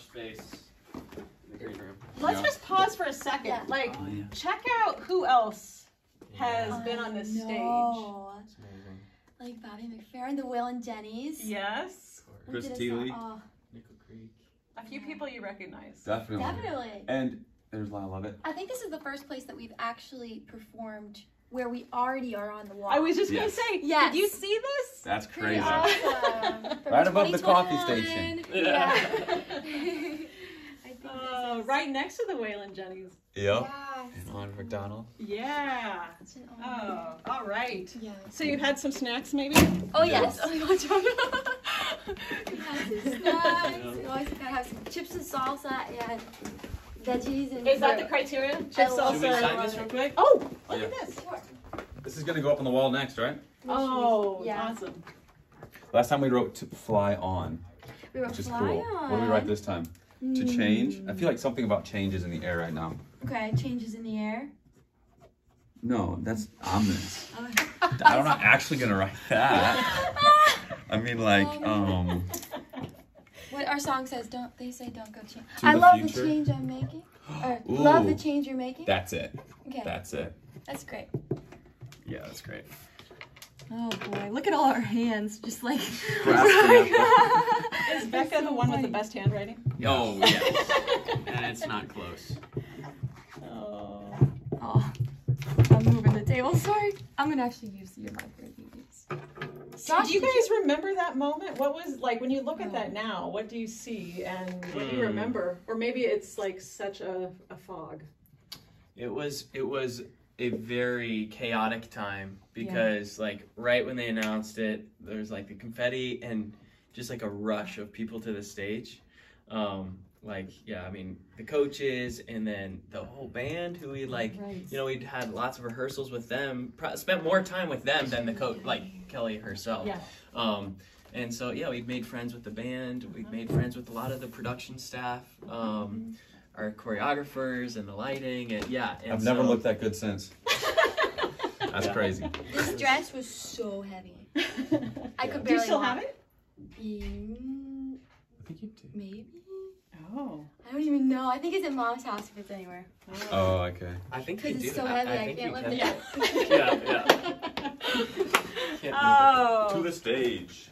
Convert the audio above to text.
much space in the green room. Let's Yeah. just pause for a second. Yeah. Like, Oh yeah. check out who else has I been on this stage. know. It's amazing. Like Bobby McFerrin, the Wailin' Jennys. Yes. Of course. Look Chris at us Thile. all. Nickel Creek. A few people you recognize. Definitely. Definitely. And there's I love it. I think this is the first place that we've actually performed where we already are on the wall. I was just Yes. gonna say, Yes. did you see this? That's crazy. awesome. Right above the coffee station. Yeah. Yeah. I think this Oh, right next to the Wailin' Jennys. Yep. Yeah. And on McDonald. Yeah. Such an honor. Oh, all right. Yeah. So you've had some snacks, maybe? Oh Yes. yes. Oh my god. we have some snacks. We always gotta have some chips and salsa and veggies and Is that the criteria? Chips, I love Should we salsa, sign and- this real quick? Oh, Oh, look yeah. at this. Sure. This is gonna go up on the wall next, right? Oh, Yeah. awesome. Last time we wrote to fly on, We were which is fly cool. on. What do we write this time? To change? I feel like something about change is in the air right now. Okay, changes in the air. No, that's ominous. Oh. I'm not actually gonna write that. I mean, like, um, What our song says, don't they say don't go change. To I the love future. the change I'm making. Or love the change you're making. that's it. okay, That's it. that's great. Yeah, that's great. Oh boy, look at all our hands, just like. Is Bekah the one with the best handwriting? Oh yes, and it's not close. Oh. Oh, I'm moving the table. Sorry, I'm gonna actually use your marker. You. Sasha, do you did guys remember that moment? What was like when you look at that now? What do you see and what do you Hmm. remember? Or maybe it's like such a, a fog. It was it was a very chaotic time because like right when they announced it, there was like the confetti and just like a rush of people to the stage. Um, like yeah, I mean the coaches and then the whole band who we like Right. you know we'd had lots of rehearsals with them, pro- spent more time with them than the coach like Kelly herself. Yeah. Um, and so yeah, we'd made friends with the band. We'd made friends with a lot of the production staff, um, our choreographers, and the lighting. And yeah, and I've never looked that good since. That's Yeah. crazy. This dress was so heavy. I could barely do you still walk. have it? Mm, I think you do. maybe. Oh. I don't even know. I think it's in mom's house if it's anywhere. Oh, okay. I think you Because do. it's so I, heavy, I I, can't lift can. it. Yeah, yeah. Can't move it. Oh. the stage.